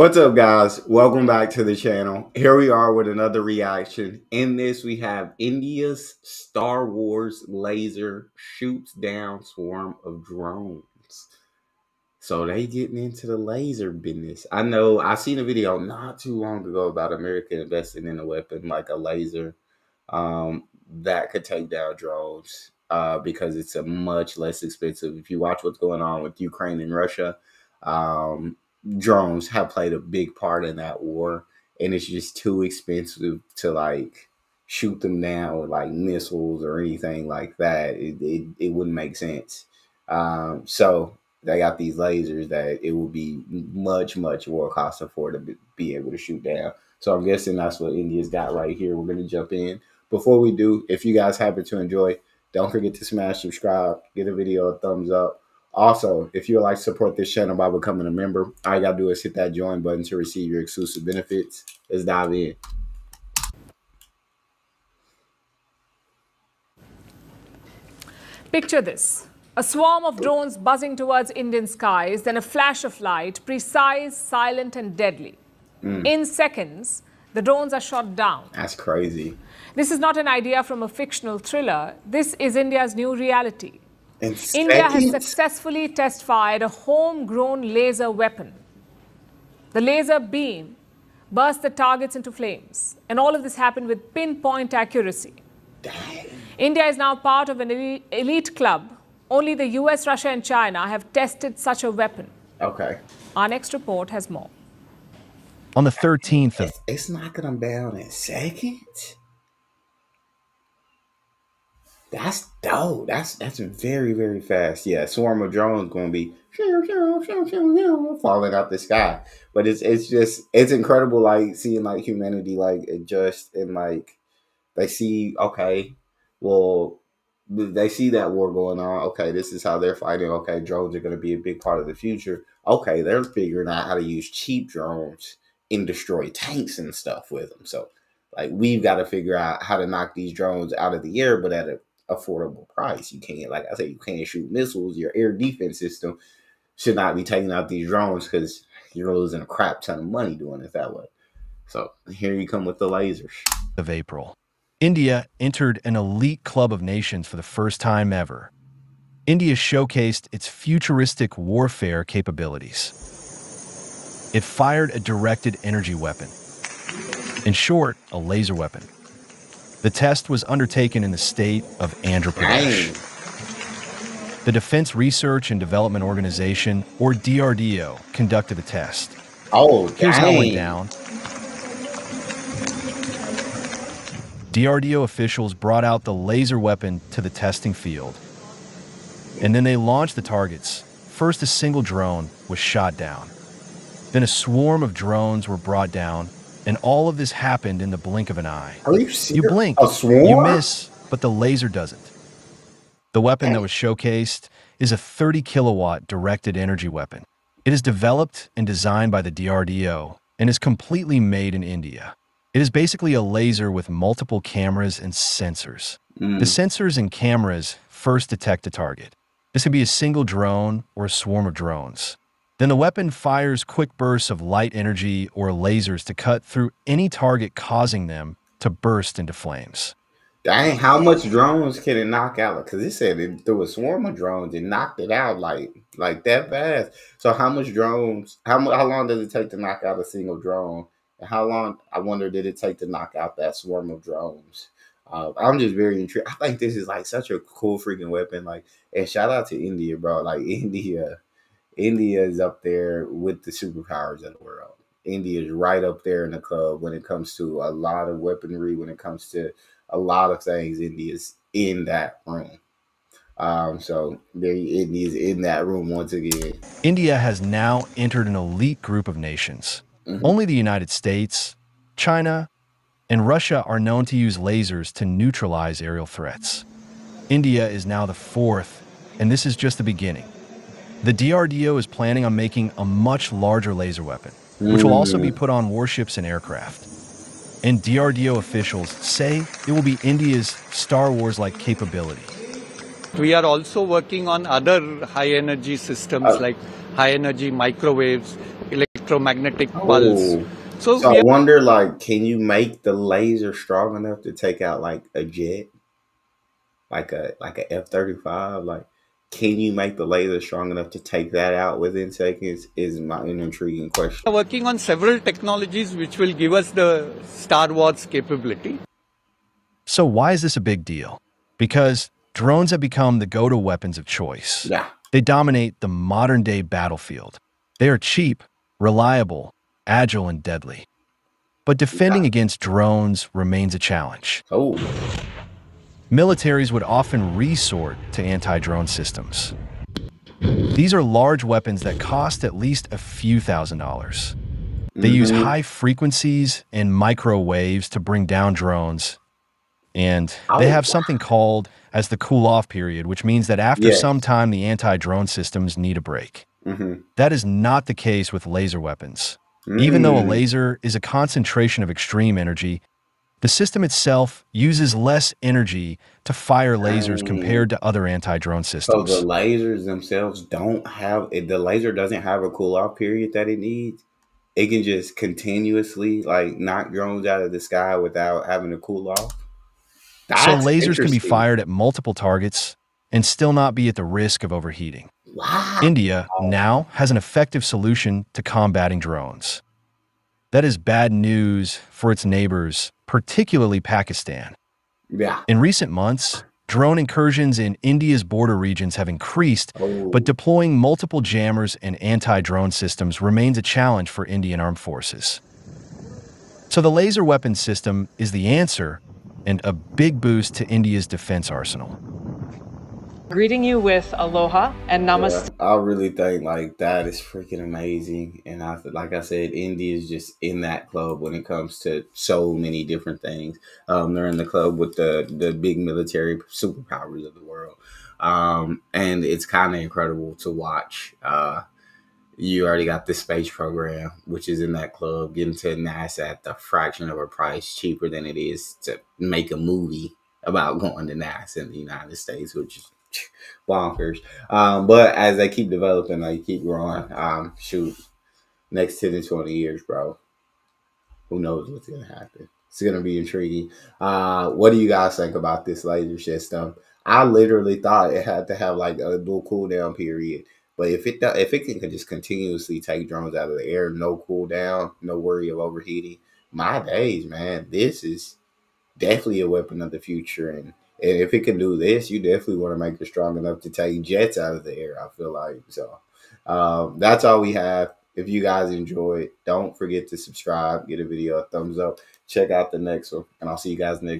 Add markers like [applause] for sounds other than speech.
What's up, guys? Welcome back to the channel. Here we are with another reaction. In this, we have India's Star Wars laser shoots down swarm of drones. So they getting into the laser business. I know I seen a video not too long ago about America investing in a weapon like a laser um, that could take down drones uh, because it's a much less expensive. If you watch what's going on with Ukraine and Russia, um, drones have played a big part in that war, and it's just too expensive to like shoot them down with like missiles or anything like that. It it, it wouldn't make sense. Um, so they got these lasers that it would be much much more cost affordable to be able to shoot down. So I'm guessing that's what India's got right here. We're gonna jump in. Before we do, if you guys happen to enjoy, don't forget to smash subscribe, give the video a thumbs up also, if you would like to support this channel by becoming a member, all you gotta do is hit that join button to receive your exclusive benefits. Let's dive in. Picture this. A swarm of drones buzzing towards Indian skies, then a flash of light, precise, silent, and deadly. Mm. In seconds, the drones are shot down. That's crazy. This is not an idea from a fictional thriller. This is India's new reality. India has successfully test fired a homegrown laser weapon. The laser beam burst the targets into flames, and all of this happened with pinpoint accuracy. Dang. India is now part of an elite club. Only the US, Russia, and China have tested such a weapon. Okay. Our next report has more. On the 13th of. It's, it's knocking them down in seconds. That's dope. That's that's very very fast. Yeah, swarm of drones going to be falling out the sky. But it's it's just it's incredible. Like seeing like humanity like adjust and like they see okay, well they see that war going on. Okay, this is how they're fighting. Okay, drones are going to be a big part of the future. Okay, they're figuring out how to use cheap drones and destroy tanks and stuff with them. So like we've got to figure out how to knock these drones out of the air, but at a affordable price. You can't, like I said, you can't shoot missiles. Your air defense system should not be taking out these drones because you're losing a crap ton of money doing it that way. So here you come with the lasers. Of April, India entered an elite club of nations for the first time ever. India showcased its futuristic warfare capabilities. It fired a directed energy weapon. In short, a laser weapon. The test was undertaken in the state of Andhra Pradesh. The Defense Research and Development Organization, or DRDO, conducted the test. Oh, Here's how it went down. DRDO officials brought out the laser weapon to the testing field. And then they launched the targets. First, a single drone was shot down. Then a swarm of drones were brought down and all of this happened in the blink of an eye. Are you serious? You blink, you miss, but the laser doesn't. The weapon that was showcased is a 30 kilowatt directed energy weapon. It is developed and designed by the DRDO and is completely made in India. It is basically a laser with multiple cameras and sensors. Mm. The sensors and cameras first detect a target. This could be a single drone or a swarm of drones. Then the weapon fires quick bursts of light energy or lasers to cut through any target, causing them to burst into flames. Dang, how much drones can it knock out? Because it said it threw a swarm of drones and knocked it out like like that fast. So how much drones? How how long does it take to knock out a single drone? And how long? I wonder did it take to knock out that swarm of drones? Uh, I'm just very intrigued. I think this is like such a cool freaking weapon. Like, and shout out to India, bro. Like [laughs] India India is up there with the superpowers of the world. India is right up there in the club when it comes to a lot of weaponry, when it comes to a lot of things. India's in that room. Um, so there, India's in that room once again. India has now entered an elite group of nations. Mm-hmm. Only the United States, China, and Russia are known to use lasers to neutralize aerial threats. India is now the fourth, and this is just the beginning. The DRDO is planning on making a much larger laser weapon, which will also be put on warships and aircraft. And DRDO officials say it will be India's Star Wars like capability. We are also working on other high energy systems uh, like high energy microwaves, electromagnetic pulse. Ooh. So, so I wonder, like, can you make the laser strong enough to take out like a jet, like a like a F thirty five? Like, can you make the laser strong enough to take that out within seconds? Is my an intriguing question. We're working on several technologies which will give us the Star Wars capability. So why is this a big deal? Because drones have become the go-to weapons of choice. Yeah. They dominate the modern-day battlefield. They are cheap, reliable, agile, and deadly. But defending yeah. against drones remains a challenge. Oh. Militaries would often resort to anti-drone systems. These are large weapons that cost at least a few thousand dollars. They mm -hmm. use high frequencies and microwaves to bring down drones. And they have something called as the cool off period, which means that after yes. some time, the anti drone systems need a break. Mm-hmm. That is not the case with laser weapons. Mm. Even though a mm. laser is a concentration of extreme energy, the system itself uses less energy to fire lasers compared to other anti-drone systems. So the lasers themselves don't have the laser doesn't have a cool off period that it needs. It can just continuously like knock drones out of the sky without having to cool off. That's so lasers can be fired at multiple targets and still not be at the risk of overheating. Wow. India now has an effective solution to combating drones. That is bad news for its neighbors, particularly Pakistan. Yeah. In recent months, drone incursions in India's border regions have increased, oh. but deploying multiple jammers and anti-drone systems remains a challenge for Indian armed forces. So the laser weapon system is the answer, and a big boost to India's defense arsenal. Greeting you with aloha and namaste. Yeah, I really think like that is freaking amazing, and I like I said, India is just in that club when it comes to so many different things. Um, they're in the club with the the big military superpowers of the world, um, and it's kind of incredible to watch. Uh, you already got the space program, which is in that club, getting to NASA at the fraction of a price cheaper than it is to make a movie about going to NASA in the United States, which is [laughs] bonkers. Um, but as they keep developing, they keep growing. Um, shoot, next 10 to 20 years, bro, who knows what's to happen. It's going to be intriguing. Uh, what do you guys think about this laser system? I literally thought it had to have like a little cooldown period but if it if it can just continuously take drones out of the air, no cool down, no worry of overheating, my days, man, this is definitely a weapon of the future. And and if it can do this, you definitely want to make it strong enough to take jets out of the air. I feel like so. Um, that's all we have. If you guys enjoyed, don't forget to subscribe, get a video a thumbs up, check out the next one, and I'll see you guys next.